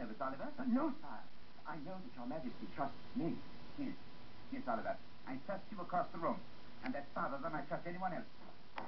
Oliver. Uh, no, sire. I know that your majesty trusts me. Yes, yes, Oliver. I trust you across the room, and that's farther than I trust anyone else.